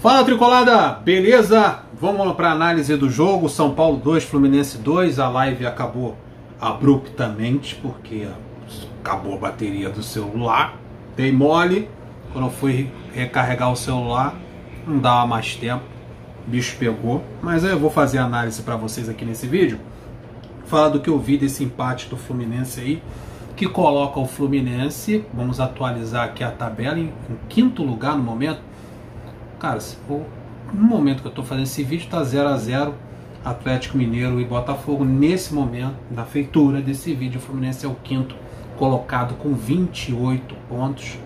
Fala Tricolada, beleza? Vamos para análise do jogo. São Paulo 2, Fluminense 2. A live acabou abruptamente porque acabou a bateria do celular. Dei mole. Quando eu fui recarregar o celular, não dava mais tempo. Bicho pegou. Mas eu vou fazer análise para vocês aqui nesse vídeo. Falar do que eu vi desse empate do Fluminense aí. Que coloca o Fluminense, vamos atualizar aqui a tabela, em, em quinto lugar no momento Cara, no momento que eu estou fazendo esse vídeo, tá 0 a 0 Atlético Mineiro e Botafogo. Nesse momento, da feitura desse vídeo, o Fluminense é o quinto colocado com 28 pontos.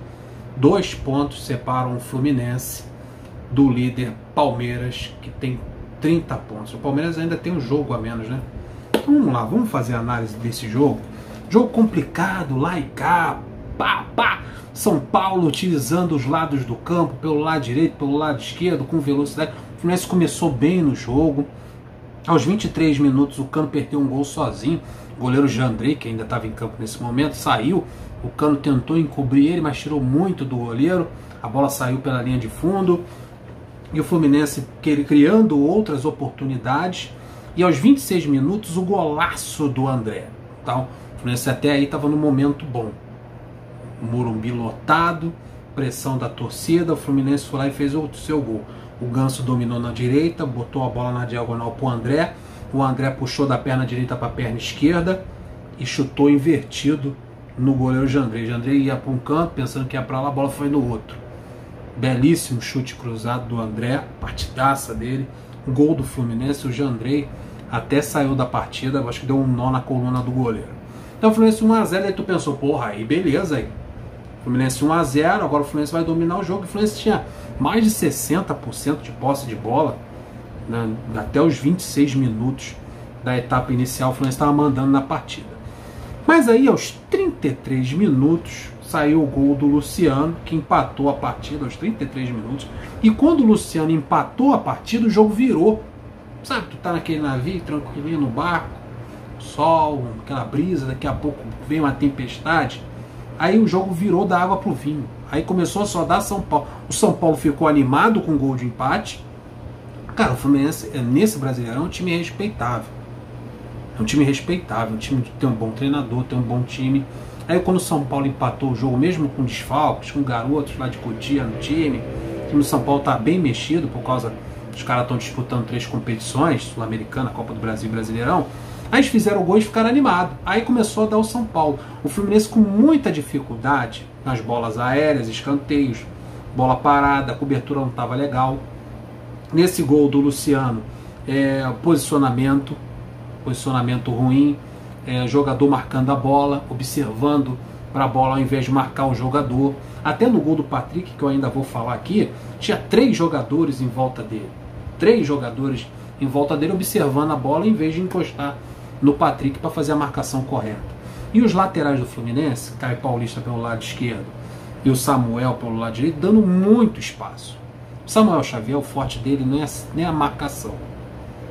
Dois pontos separam o Fluminense do líder Palmeiras, que tem 30 pontos. O Palmeiras ainda tem um jogo a menos, né? Vamos lá, vamos fazer a análise desse jogo. Jogo complicado, lá e cá, pá, pá. São Paulo utilizando os lados do campo, pelo lado direito, pelo lado esquerdo, com velocidade. O Fluminense começou bem no jogo. Aos 23 minutos, o Cano perdeu um gol sozinho. O goleiro Jandrei, que ainda estava em campo nesse momento, saiu. O Cano tentou encobrir ele, mas tirou muito do goleiro. A bola saiu pela linha de fundo. E o Fluminense criando outras oportunidades. E aos 26 minutos, o golaço do André. Então, o Fluminense até aí estava no momento bom. Morumbi lotado, pressão da torcida, o Fluminense foi lá e fez o seu gol. O Ganso dominou na direita, botou a bola na diagonal para o André. O André puxou da perna direita para a perna esquerda e chutou invertido no goleiro Jandrei. Jandrei ia para um canto pensando que ia para lá, a bola foi no outro. Belíssimo chute cruzado do André, partidaça dele. Gol do Fluminense, o Jandrei até saiu da partida, acho que deu um nó na coluna do goleiro. Então o Fluminense 1x0, aí tu pensou, porra, aí beleza aí. Fluminense 1 a 0 agora o Fluminense vai dominar o jogo. O Fluminense tinha mais de 60% de posse de bola né, até os 26 minutos da etapa inicial. O Fluminense estava mandando na partida. Mas aí, aos 33 minutos, saiu o gol do Luciano, que empatou a partida aos 33 minutos. E quando o Luciano empatou a partida, o jogo virou. Sabe, tu tá naquele navio, tranquilinho no barco, sol, aquela brisa, daqui a pouco vem uma tempestade Aí o jogo virou da água pro vinho. Aí começou a só dar São Paulo. O São Paulo ficou animado com o gol de empate. Cara, o Fluminense, é, nesse Brasileirão, é um time respeitável. É um time respeitável, um time que tem um bom treinador, tem um bom time. Aí quando o São Paulo empatou o jogo, mesmo com desfalques, com garotos lá de Cotia no time, o time do São Paulo tá bem mexido por causa os caras estão disputando três competições, Sul-Americana, Copa do Brasil e Brasileirão. Aí eles fizeram o gol e ficaram animados. Aí começou a dar o São Paulo. O Fluminense com muita dificuldade nas bolas aéreas, escanteios, bola parada, a cobertura não estava legal. Nesse gol do Luciano, é, posicionamento, posicionamento ruim, é, jogador marcando a bola, observando para a bola ao invés de marcar o jogador. Até no gol do Patrick, que eu ainda vou falar aqui, tinha três jogadores em volta dele. Três jogadores em volta dele observando a bola em vez de encostar no Patrick para fazer a marcação correta. E os laterais do Fluminense, Caio Paulista pelo lado esquerdo e o Samuel pelo lado direito, dando muito espaço. Samuel Xavier, o forte dele não é nem a marcação.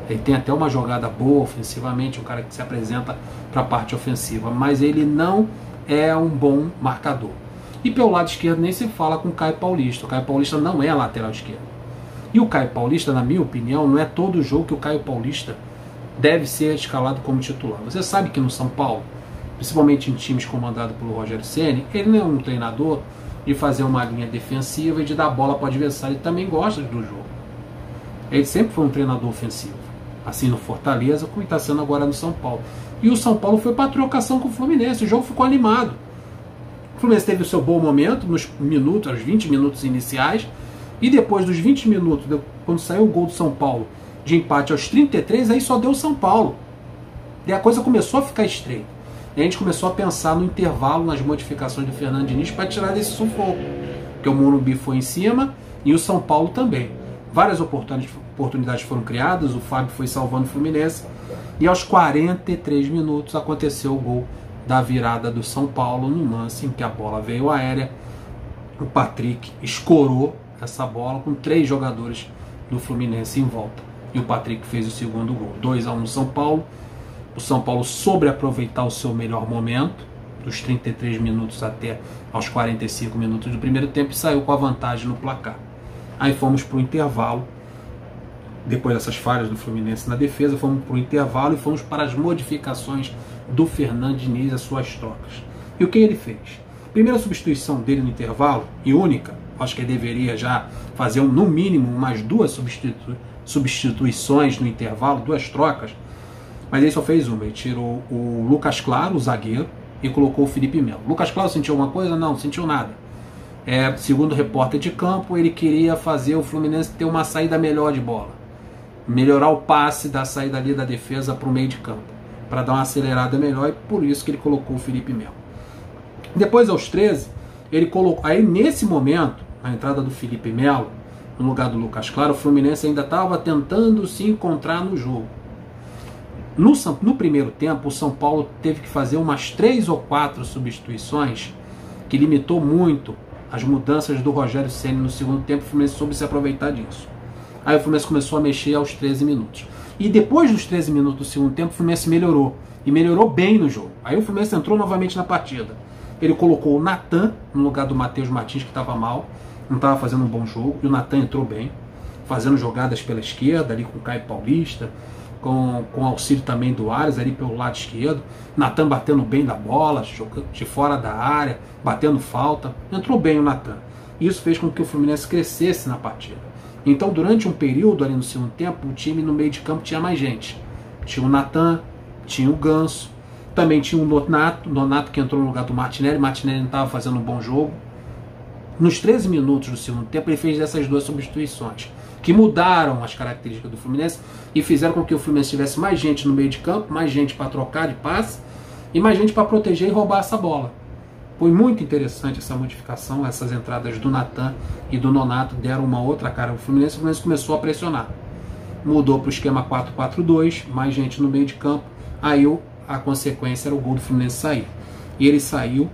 Ele tem até uma jogada boa ofensivamente, um cara que se apresenta para a parte ofensiva, mas ele não é um bom marcador. E pelo lado esquerdo nem se fala com o Caio Paulista. O Caio Paulista não é lateral esquerdo. E o Caio Paulista, na minha opinião, não é todo jogo que o Caio Paulista deve ser escalado como titular. Você sabe que no São Paulo, principalmente em times comandados pelo Rogério Ceni, ele não é um treinador de fazer uma linha defensiva e de dar bola para o adversário. Ele também gosta do jogo. Ele sempre foi um treinador ofensivo. Assim no Fortaleza, como está sendo agora no São Paulo. E o São Paulo foi para trocação com o Fluminense. O jogo ficou animado. O Fluminense teve o seu bom momento nos minutos, aos 20 minutos iniciais. E depois dos 20 minutos, quando saiu o gol do São Paulo, de empate aos 33, aí só deu São Paulo. E a coisa começou a ficar estreita. E a gente começou a pensar no intervalo, nas modificações do Fernando Diniz para tirar desse sufoco. Porque o Morumbi foi em cima e o São Paulo também. Várias oportunidades foram criadas, o Fábio foi salvando o Fluminense. E aos 43 minutos aconteceu o gol da virada do São Paulo no lance em que a bola veio aérea. O Patrick escorou essa bola com três jogadores do Fluminense em volta e o Patrick fez o segundo gol. 2 a 1 um São Paulo. O São Paulo sobre aproveitar o seu melhor momento, dos 33 minutos até aos 45 minutos do primeiro tempo, e saiu com a vantagem no placar. Aí fomos para o intervalo. Depois dessas falhas do Fluminense na defesa, fomos para o intervalo e fomos para as modificações do Fernando Diniz, as suas trocas. E o que ele fez? Primeira substituição dele no intervalo, e única, acho que deveria já fazer um, no mínimo umas duas substitu substituições no intervalo, duas trocas, mas ele só fez uma. Ele tirou o Lucas Claro, o zagueiro, e colocou o Felipe Melo. Lucas Claro sentiu alguma coisa? Não, sentiu nada. É, segundo o repórter de campo, ele queria fazer o Fluminense ter uma saída melhor de bola. Melhorar o passe da saída ali da defesa para o meio de campo. Para dar uma acelerada melhor e por isso que ele colocou o Felipe Melo. Depois, aos 13, ele colocou. Aí, nesse momento, a entrada do Felipe Melo, no lugar do Lucas Claro, o Fluminense ainda estava tentando se encontrar no jogo. No, no, primeiro tempo, o São Paulo teve que fazer umas três ou quatro substituições que limitou muito as mudanças do Rogério Ceni no segundo tempo. O Fluminense soube se aproveitar disso. Aí o Fluminense começou a mexer aos 13 minutos. E depois dos 13 minutos do segundo tempo, o Fluminense melhorou. E melhorou bem no jogo. Aí o Fluminense entrou novamente na partida. Ele colocou o Natan no lugar do Matheus Martins, que estava mal, não estava fazendo um bom jogo, e o Natan entrou bem, fazendo jogadas pela esquerda, ali com o Caio Paulista, com, com auxílio também do Ares, ali pelo lado esquerdo. Natan batendo bem da bola, de fora da área, batendo falta. Entrou bem o Natan. Isso fez com que o Fluminense crescesse na partida. Então, durante um período ali no segundo tempo, o time no meio de campo tinha mais gente. Tinha o Natan, tinha o Ganso, também tinha o Nonato, Nonato que entrou no lugar do Martinelli. Martinelli não estava fazendo um bom jogo. Nos 13 minutos do segundo tempo, ele fez essas duas substituições, que mudaram as características do Fluminense e fizeram com que o Fluminense tivesse mais gente no meio de campo, mais gente para trocar de passe e mais gente para proteger e roubar essa bola. Foi muito interessante essa modificação, essas entradas do Natan e do Nonato deram uma outra cara ao Fluminense. O Fluminense começou a pressionar. Mudou para o esquema 4-4-2, mais gente no meio de campo. Aí a consequência era o gol do Fluminense sair. E ele saiu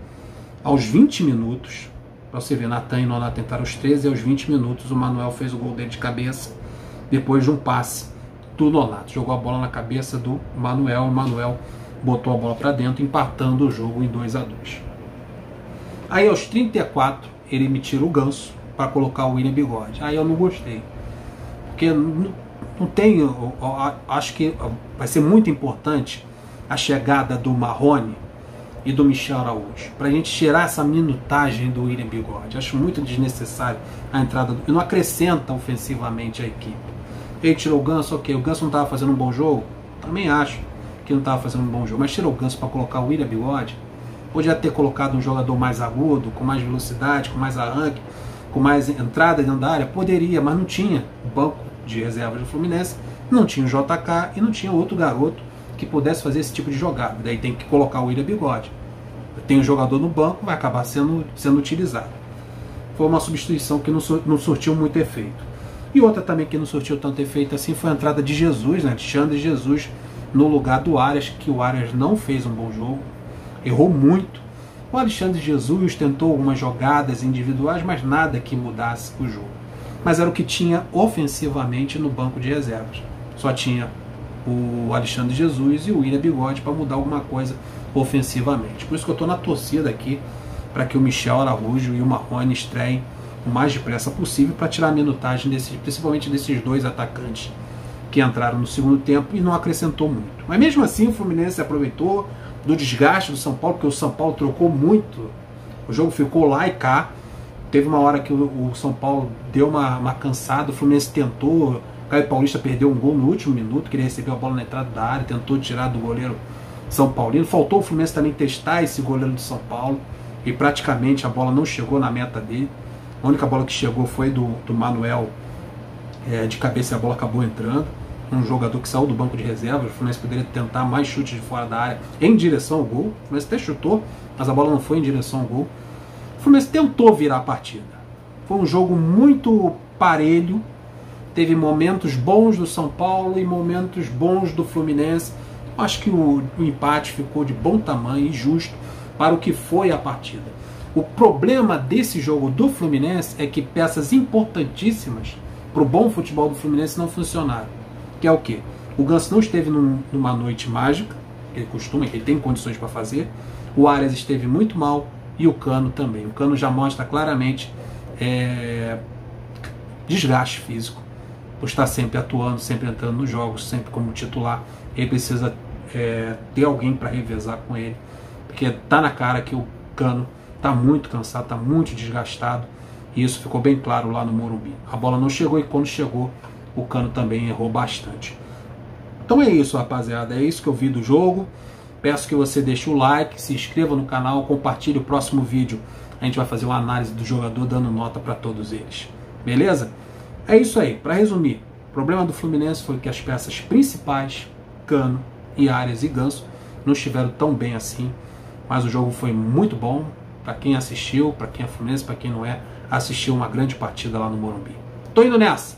aos 20 minutos. Para você ver, Natan e Nonato tentaram os 13 e aos 20 minutos o Manuel fez o gol dele de cabeça depois de um passe do Nonato. Jogou a bola na cabeça do Manuel. O Manuel botou a bola para dentro, empatando o jogo em 2 a 2 Aí aos 34 ele me tira o ganso para colocar o William Bigode. Aí eu não gostei. Porque não, tem. Acho que vai ser muito importante a chegada do Marrone e do Michel Araújo, para a gente tirar essa minutagem do William Bigode. Acho muito desnecessário a entrada do. Não acrescenta ofensivamente a equipe. Ele tirou o Ganso, ok. O Ganso não estava fazendo um bom jogo? Também acho que não estava fazendo um bom jogo. Mas tirou o Ganso para colocar o William Bigode. Podia ter colocado um jogador mais agudo, com mais velocidade, com mais arranque, com mais entrada dentro da área? Poderia, mas não tinha. O banco de reservas do Fluminense não tinha o JK e não tinha outro garoto que pudesse fazer esse tipo de jogada. Daí tem que colocar o William Bigode. Tem um jogador no banco, vai acabar sendo, sendo utilizado. Foi uma substituição que não, não surtiu muito efeito. E outra também que não surtiu tanto efeito assim foi a entrada de Jesus, né? Alexandre Jesus no lugar do Arias, que o Arias não fez um bom jogo, errou muito. O Alexandre Jesus tentou algumas jogadas individuais, mas nada que mudasse o jogo. Mas era o que tinha ofensivamente no banco de reservas. Só tinha o Alexandre Jesus e o William Bigode para mudar alguma coisa ofensivamente. Por isso que eu estou na torcida aqui para que o Michel Araújo e o Marrone estreiem o mais depressa possível para tirar a minutagem principalmente desses dois atacantes que entraram no segundo tempo e não acrescentou muito. Mas mesmo assim o Fluminense aproveitou do desgaste do São Paulo, porque o São Paulo trocou muito. O jogo ficou lá e cá. Teve uma hora que o, o São Paulo deu uma, uma cansada, o Fluminense tentou Caio Paulista perdeu um gol no último minuto, que ele recebeu a bola na entrada da área, tentou tirar do goleiro São Paulino. Faltou o Fluminense também testar esse goleiro de São Paulo e praticamente a bola não chegou na meta dele. A única bola que chegou foi do, do Manuel é, de cabeça e a bola acabou entrando. Um jogador que saiu do banco de reserva. O Fluminense poderia tentar mais chutes de fora da área em direção ao gol. O Fluminense até chutou, mas a bola não foi em direção ao gol. O Fluminense tentou virar a partida. Foi um jogo muito parelho, teve momentos bons do São Paulo e momentos bons do Fluminense. Acho que o, o empate ficou de bom tamanho e justo para o que foi a partida. O problema desse jogo do Fluminense é que peças importantíssimas para o bom futebol do Fluminense não funcionaram. Que é o que? O Ganso não esteve num, numa noite mágica, ele costuma, ele tem condições para fazer. O Arias esteve muito mal e o Cano também. O Cano já mostra claramente é, desgaste físico, por estar sempre atuando, sempre entrando nos jogos, sempre como titular. Ele precisa é, ter alguém para revezar com ele, porque tá na cara que o Cano tá muito cansado, tá muito desgastado. E isso ficou bem claro lá no Morumbi. A bola não chegou e quando chegou, o Cano também errou bastante. Então é isso, rapaziada. É isso que eu vi do jogo. Peço que você deixe o like, se inscreva no canal, compartilhe o próximo vídeo. A gente vai fazer uma análise do jogador dando nota para todos eles. Beleza? É isso aí. Para resumir, o problema do Fluminense foi que as peças principais, Cano e Arias e Ganso, não estiveram tão bem assim. Mas o jogo foi muito bom. Para quem assistiu, para quem é Fluminense, para quem não é, assistiu uma grande partida lá no Morumbi. Tô indo nessa.